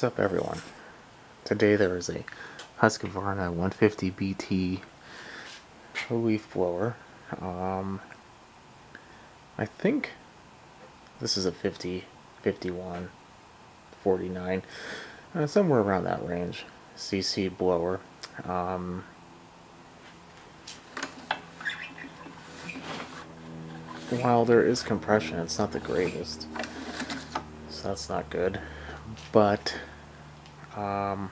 What's up everyone? Today there is a Husqvarna 150 BT leaf blower. Um, I think this is a 50, 51, 49, uh, somewhere around that range. CC blower. Um, while there is compression, it's not the greatest. So that's not good. But um,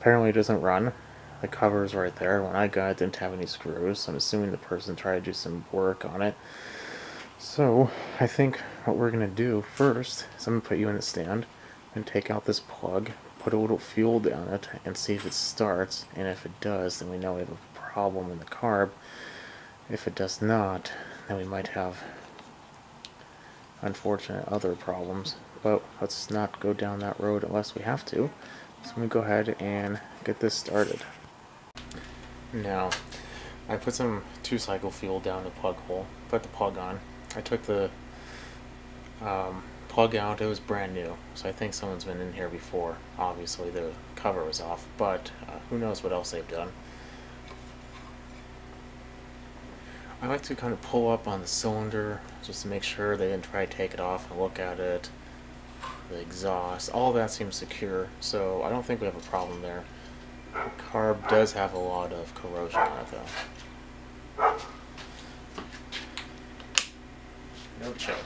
apparently it doesn't run. The cover is right there. When I got it, didn't have any screws. So I'm assuming the person tried to do some work on it. So I think what we're going to do first is I'm going to put you in a stand and take out this plug, put a little fuel down it, and see if it starts. And if it does, then we know we have a problem in the carb. If it does not, then we might have unfortunate other problems. But let's not go down that road unless we have to. So to go ahead and get this started. Now, I put some two cycle fuel down the plug hole, put the plug on. I took the um, plug out, it was brand new, so I think someone's been in here before. Obviously, the cover was off, but uh, who knows what else they've done. I like to kind of pull up on the cylinder just to make sure they didn't try to take it off and look at it. The exhaust, all that seems secure, so I don't think we have a problem there. The carb does have a lot of corrosion on it though. No choke.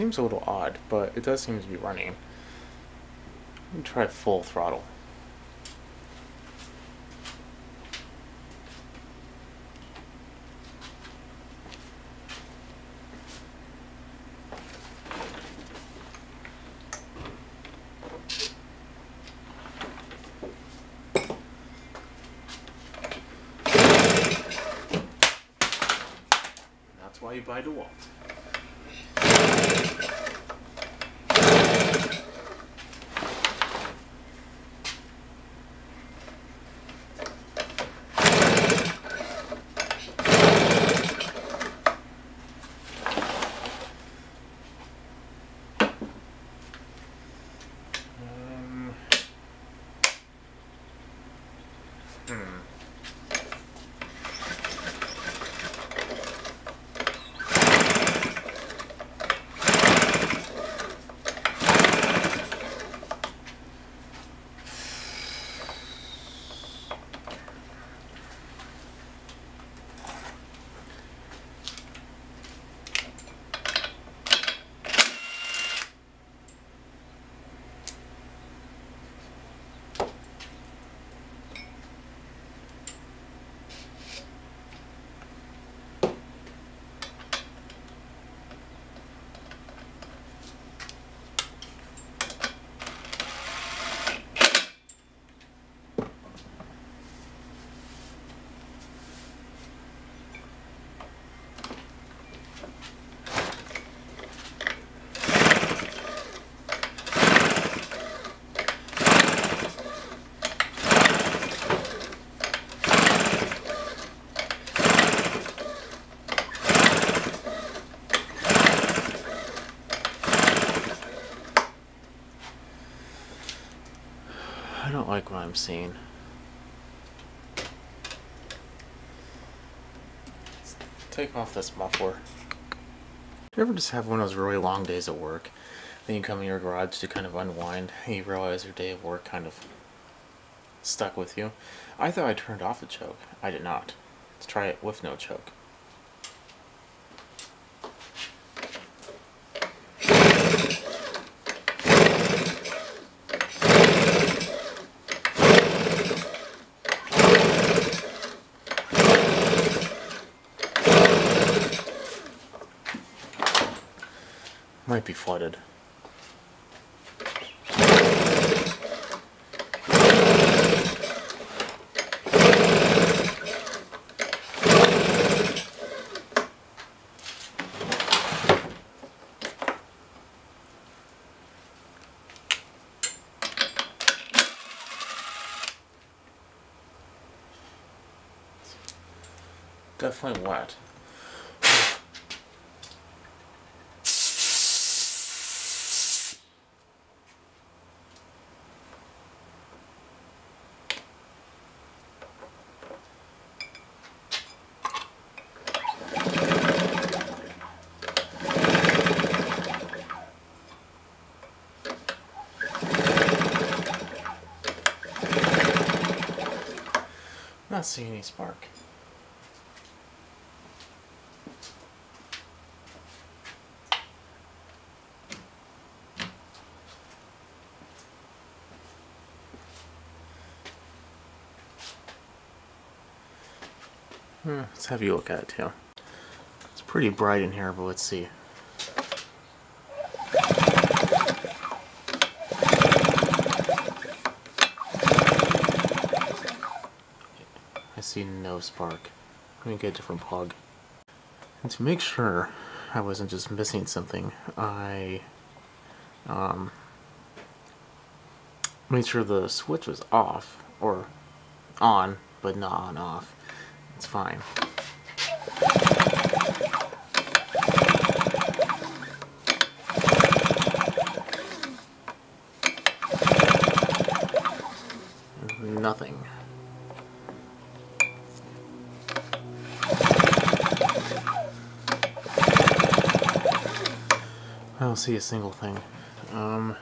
Seems a little odd, but it does seem to be running. Let me try full throttle. I'm seeing. take off this muffler. You ever just have one of those really long days at work? Then you come in your garage to kind of unwind, and you realize your day of work kind of stuck with you. I thought I turned off the choke. I did not. Let's try it with no choke. Might be flooded. Definitely wet. Not seeing any spark. Hmm, let's have you look at it too. It's pretty bright in here, but let's see. I spark. Let me get a different plug. And to make sure I wasn't just missing something, I um, made sure the switch was off, or on, but not on off. It's fine. Nothing. Don't see a single thing. Um,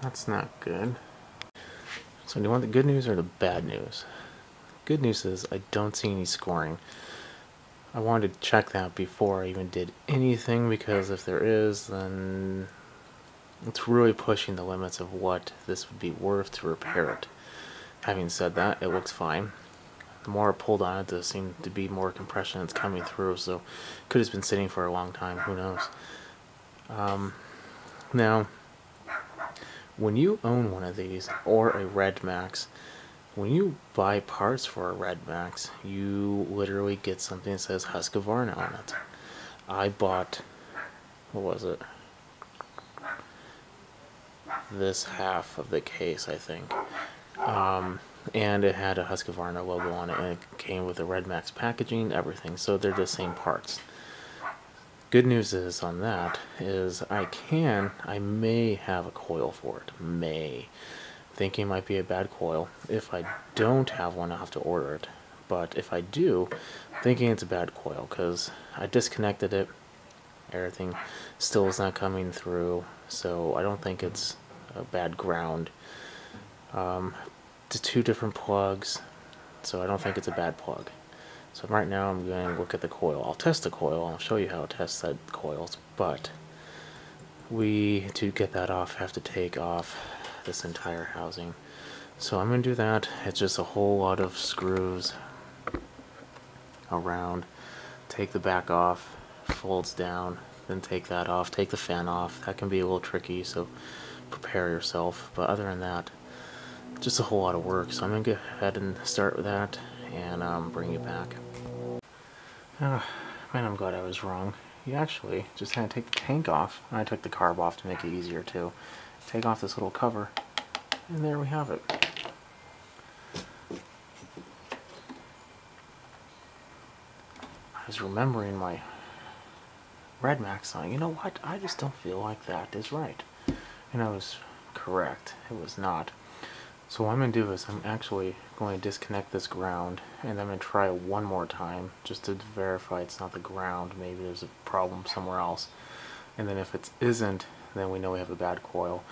that's not good. So do you want the good news or the bad news? Good news is I don't see any scoring. I wanted to check that before I even did anything because if there is, then it's really pushing the limits of what this would be worth to repair it. Having said that, it looks fine. The more I pulled on it, there seemed to be more compression that's coming through, so could have been sitting for a long time, who knows. Um, now, when you own one of these, or a Red Max, when you buy parts for a Red Max, you literally get something that says Husqvarna on it. I bought, what was it? This half of the case, I think. Um, and it had a Husqvarna logo on it, and it came with the Red Max packaging, everything. So they're the same parts. Good news is on that is I can, I may have a coil for it. May. Thinking might be a bad coil. If I don't have one, I'll have to order it. But if I do, thinking it's a bad coil because I disconnected it. Everything still is not coming through, so I don't think it's a bad ground. Um, to two different plugs, so I don't think it's a bad plug. So right now I'm going to look at the coil. I'll test the coil, I'll show you how to test that coils, but we, to get that off, have to take off this entire housing. So I'm going to do that. It's just a whole lot of screws around. Take the back off, folds down, then take that off, take the fan off. That can be a little tricky, so prepare yourself. But other than that, just a whole lot of work. So I'm going to go ahead and start with that and um, bring you back. Oh, man, I'm glad I was wrong. You actually just had to take the tank off. I took the carb off to make it easier too. Take off this little cover, and there we have it. I was remembering my Red Max song. You know what? I just don't feel like that is right. And I was correct. It was not. So what I'm going to do is I'm actually going to disconnect this ground and I'm going to try it one more time just to verify it's not the ground. Maybe there's a problem somewhere else. And then if it isn't, then we know we have a bad coil.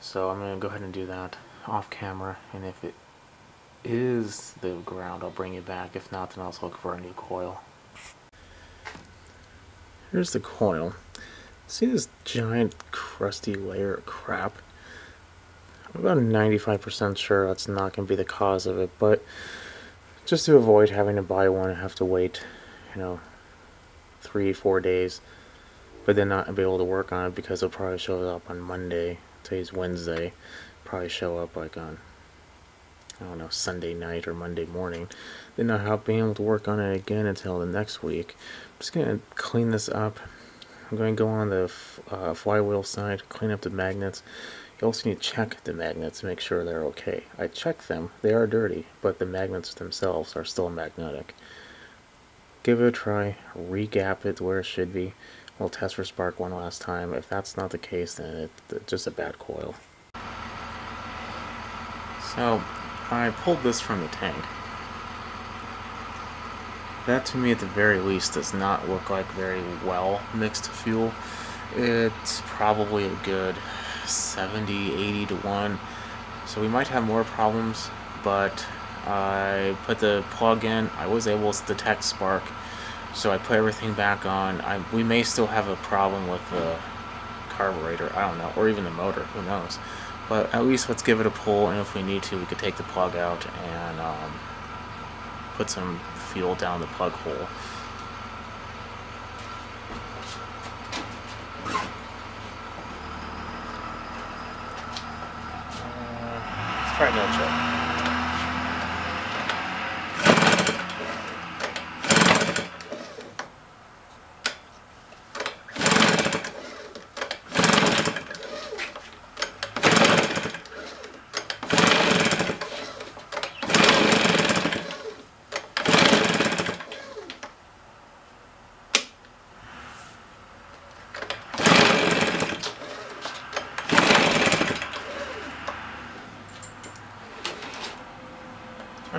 So I'm going to go ahead and do that off camera and if it is the ground I'll bring it back. If not then I'll look for a new coil. Here's the coil. See this giant crusty layer of crap? I'm about 95% sure that's not going to be the cause of it, but just to avoid having to buy one and have to wait, you know, three, four days, but then not be able to work on it because it'll probably show up on Monday. Today's Wednesday. Probably show up like on, I don't know, Sunday night or Monday morning. Then not being able to work on it again until the next week. I'm just going to clean this up. I'm going to go on the uh, flywheel side, clean up the magnets, you also need to check the magnets to make sure they're okay. I checked them. They are dirty, but the magnets themselves are still magnetic. Give it a try. Regap it where it should be. We'll test for spark one last time. If that's not the case, then it's just a bad coil. So, I pulled this from the tank. That to me at the very least does not look like very well mixed fuel. It's probably a good 70, 80 to 1. So we might have more problems, but I put the plug in. I was able to detect spark, so I put everything back on. I, we may still have a problem with the carburetor, I don't know, or even the motor, who knows. But at least let's give it a pull, and if we need to, we could take the plug out and um, put some fuel down the plug hole. Try no check.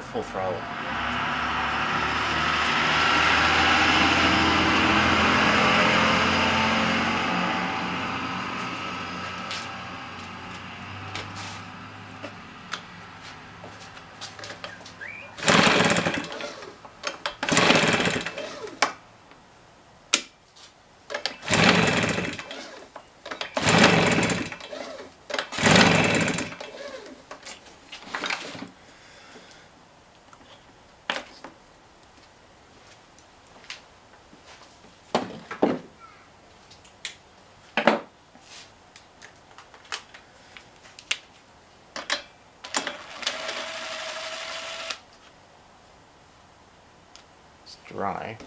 full throttle. Dry.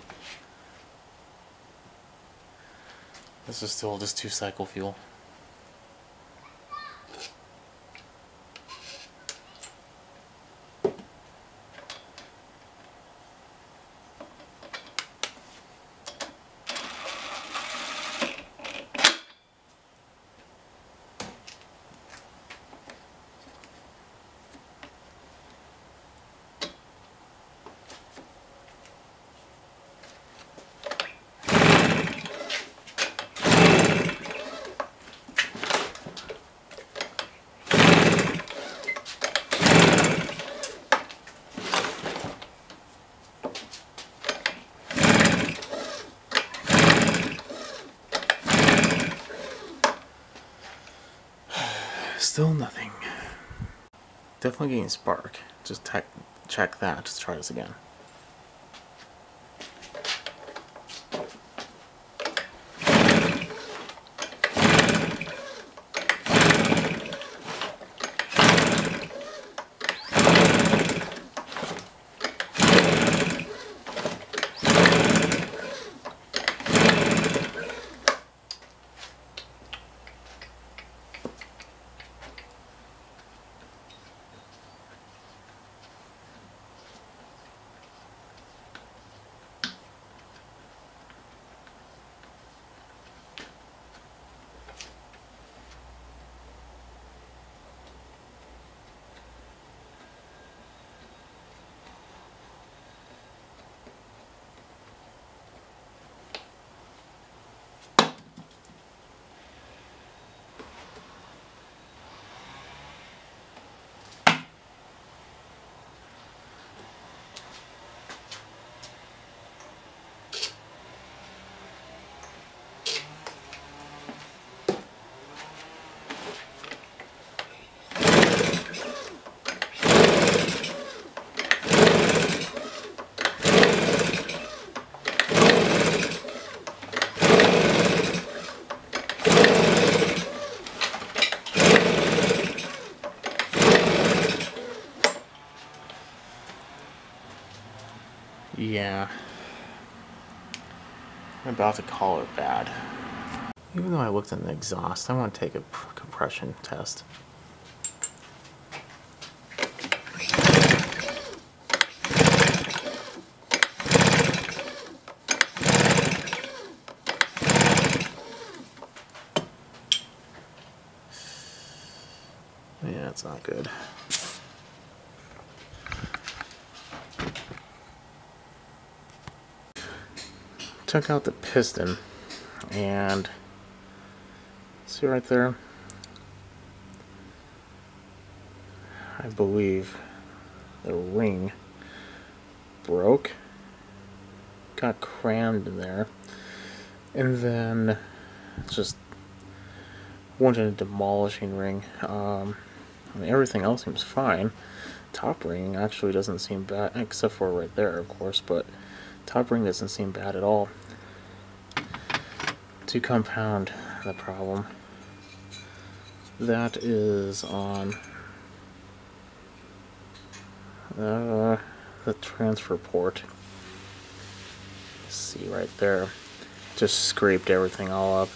This is still just two cycle fuel. Still nothing. Definitely getting spark. Just check that. Just try this again. Yeah. I'm about to call it bad. Even though I looked in the exhaust, I want to take a compression test. Yeah, it's not good. Took out the piston and see right there I believe the ring broke got crammed in there and then just went in a demolishing ring um, I mean, everything else seems fine. Top ring actually doesn't seem bad, except for right there, of course, but top ring doesn't seem bad at all. To compound the problem, that is on uh, the transfer port. See right there, just scraped everything all up,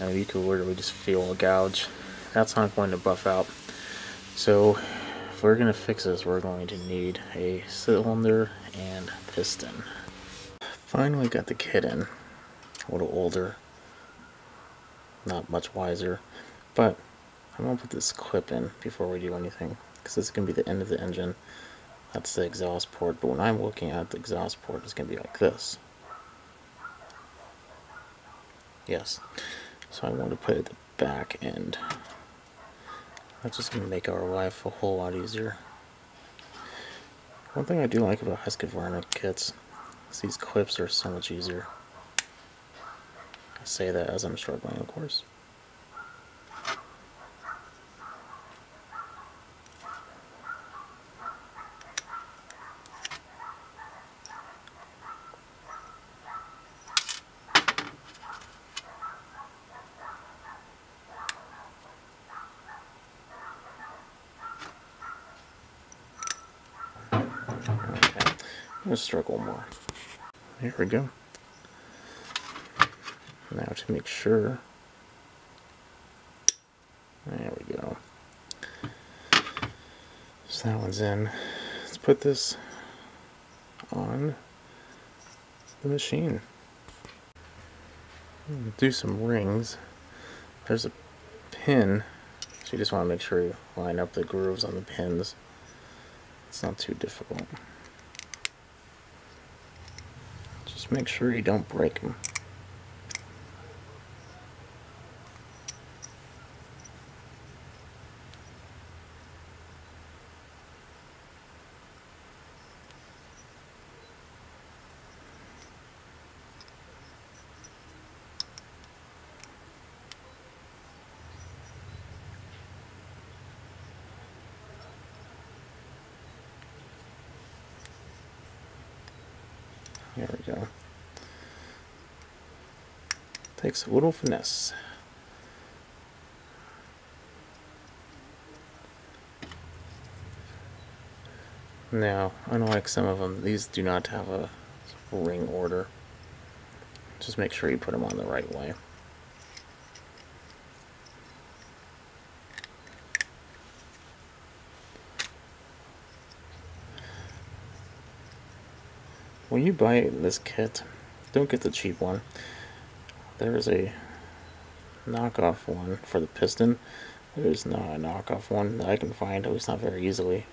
and you could literally just feel a gouge. That's not going to buff out. So if we're going to fix this, we're going to need a cylinder and piston. Finally got the kit in. A little older. Not much wiser. But I'm going to put this clip in before we do anything. Because this is going to be the end of the engine. That's the exhaust port. But when I'm looking at the exhaust port, it's going to be like this. Yes. So I want to put it at the back end. That's just going to make our life a whole lot easier. One thing I do like about Husqvarna kits is these clips are so much easier. Say that as I'm struggling, of course. Let's struggle more. There we go. Now to make sure. There we go. So that one's in. Let's put this on the machine. Do some rings. There's a pin, so you just want to make sure you line up the grooves on the pins. It's not too difficult. Just make sure you don't break them. There we go. Takes a little finesse. Now, unlike some of them, these do not have a ring order. Just make sure you put them on the right way. when you buy this kit, don't get the cheap one. There's a knockoff one for the piston. There's not a knockoff one that I can find, at least not very easily,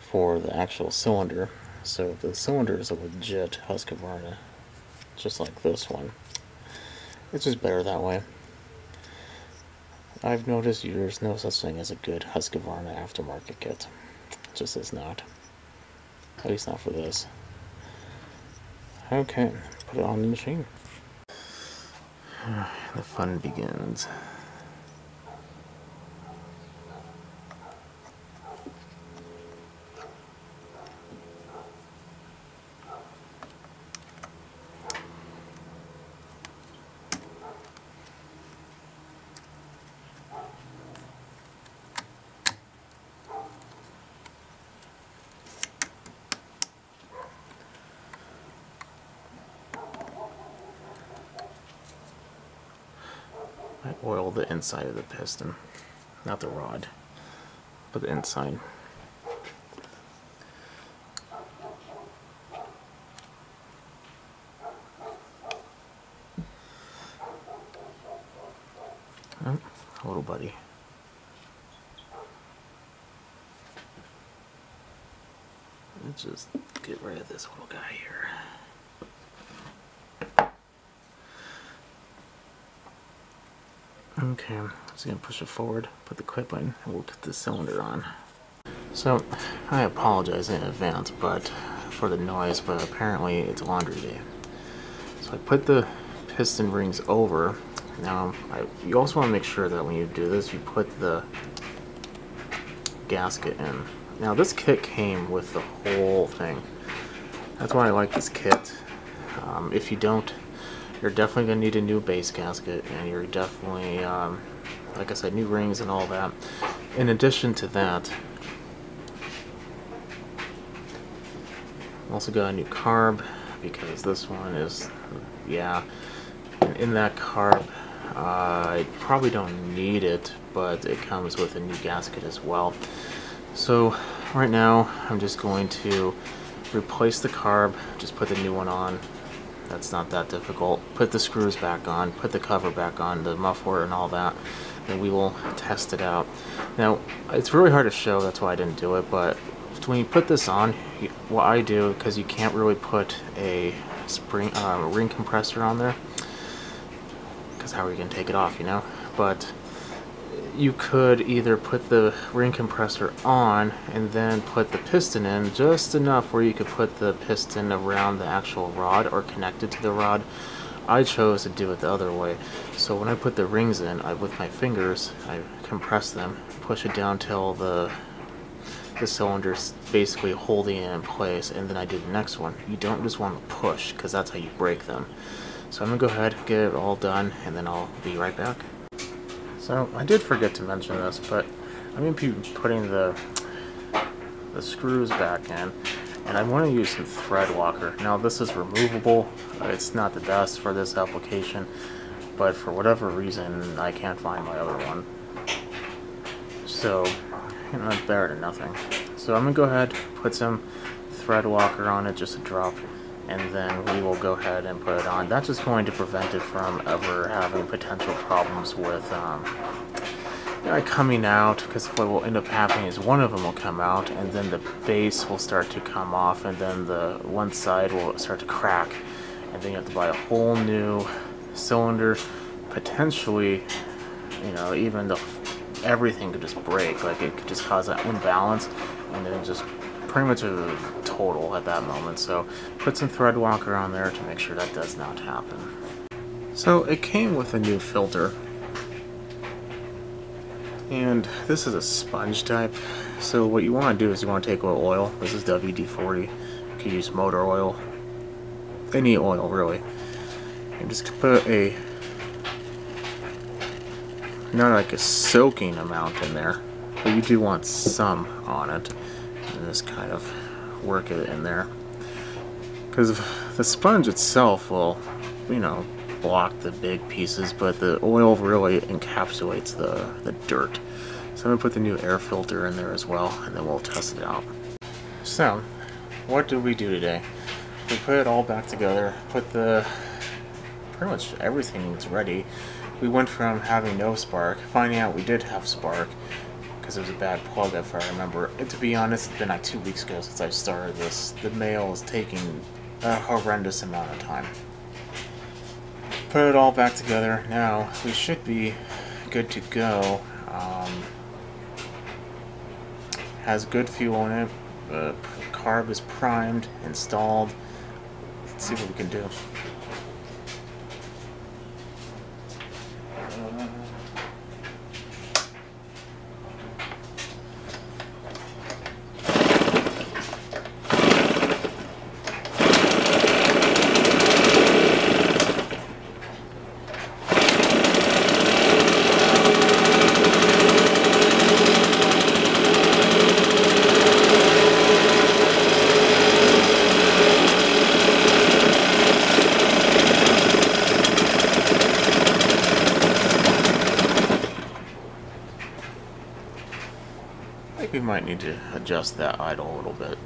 for the actual cylinder. So the cylinder is a legit Husqvarna, just like this one. It's just better that way. I've noticed there's no such thing as a good Husqvarna aftermarket kit. It just is not. At least not for this. Okay, put it on the machine. The fun begins. Oil the inside of the piston, not the rod, but the inside. Oh, little buddy. Let's just get rid of this little guy here. Okay, I'm just gonna push it forward, put the quit button, and we'll put the cylinder on. So, I apologize in advance, but for the noise, but apparently it's laundry day. So I put the piston rings over. Now, I, you also want to make sure that when you do this, you put the gasket in. Now, this kit came with the whole thing. That's why I like this kit. Um, if you don't you're definitely going to need a new base gasket and you're definitely um, like I said new rings and all that. In addition to that also got a new carb because this one is yeah. In that carb uh, I probably don't need it but it comes with a new gasket as well. So right now I'm just going to replace the carb just put the new one on that's not that difficult. Put the screws back on, put the cover back on, the muffler and all that, and we will test it out. Now, it's really hard to show, that's why I didn't do it, but when you put this on, what I do, because you can't really put a spring uh, ring compressor on there, because how are you going to take it off, you know? But you could either put the ring compressor on and then put the piston in just enough where you could put the piston around the actual rod or connected to the rod. I chose to do it the other way. So when I put the rings in, I, with my fingers, I compress them, push it down till the the cylinder's basically holding it in place, and then I do the next one. You don't just want to push, because that's how you break them. So I'm going to go ahead, get it all done, and then I'll be right back. So I did forget to mention this, but I'm going to be putting the the screws back in, and I want to use some thread locker. Now this is removable. It's not the best for this application, but for whatever reason I can't find my other one. So, you know, better than nothing. So I'm going to go ahead, put some thread locker on it, just a drop, and then we will go ahead and put it on. That's just going to prevent it from ever having potential problems with um, you know, coming out because what will end up happening is one of them will come out and then the base will start to come off and then the one side will start to crack and then you have to buy a whole new cylinder potentially you know even the everything could just break like it could just cause that imbalance and then just pretty much a total at that moment. So put some thread locker on there to make sure that does not happen. So it came with a new filter. And this is a sponge type. So what you want to do is you want to take oil. This is WD-40. You can use motor oil. Any oil really. And just put a not like a soaking amount in there, but you do want some on it and just kind of work it in there. Because the sponge itself will, you know, block the big pieces, but the oil really encapsulates the, the dirt. So I'm going to put the new air filter in there as well, and then we'll test it out. So, what did we do today? We put it all back together, put the, pretty much everything is ready. We went from having no spark, finding out we did have spark, because it was a bad plug if I remember. And to be honest, it's been like two weeks ago since I started this. The mail is taking a horrendous amount of time. Put it all back together. Now, we should be good to go. Um, has good fuel in it. The carb is primed, installed. Let's see what we can do. Adjust that idle a little bit.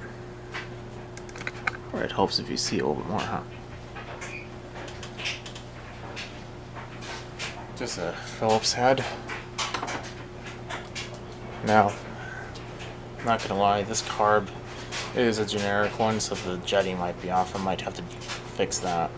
Or it helps if you see a little bit more, huh? Just a Phillips head. Now, I'm not gonna lie, this carb is a generic one, so the jetting might be off. I might have to fix that.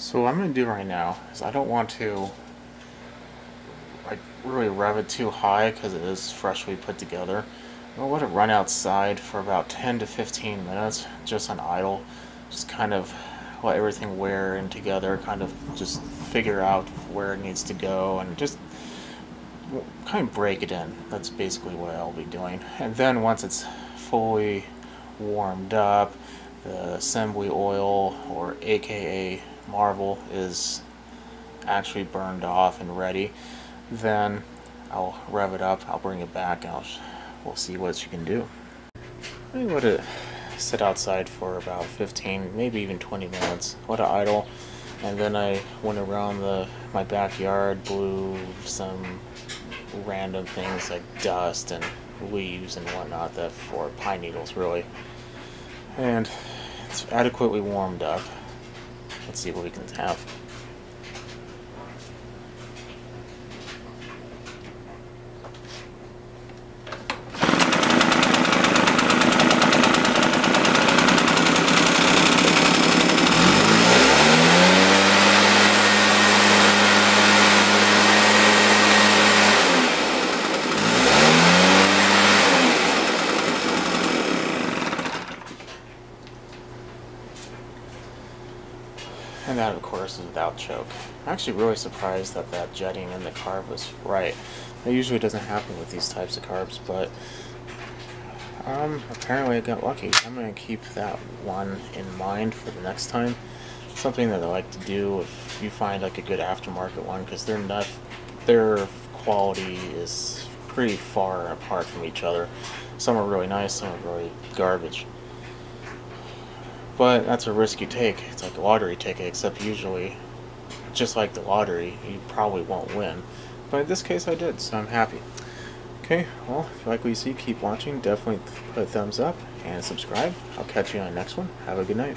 So what I'm going to do right is I don't want to like really rev it too high because it is freshly put together. To let it run outside for about 10 to 15 minutes just on idle. Just kind of let everything wear in together, kind of just figure out where it needs to go and just kind of break it in. That's basically what I'll be doing. And then once it's fully warmed up, the assembly oil or aka Marvel, is actually burned off and ready, then I'll rev it up, I'll bring it back, and I'll, we'll see what you can do. I let it sit outside for about 15, maybe even 20 minutes, What an idle, and then I went around the my backyard, blew some random things like dust and leaves and whatnot that for pine needles really. And it's adequately warmed up. Let's see what we can have. And that, of course, is without choke. I'm actually really surprised that that jetting in the carb was right. That usually doesn't happen with these types of carbs, but um, apparently I got lucky. I'm going to keep that one in mind for the next time. Something that I like to do if you find like a good aftermarket one, because they're not, their quality is pretty far apart from each other. Some are really nice, some are really garbage. But that's a risk you take. It's like a lottery ticket, except usually, just like the lottery, you probably won't win. But in this case, I did, so I'm happy. Okay, well, if you like what you see, keep watching. Definitely put a thumbs up and subscribe. I'll catch you on the next one. Have a good night.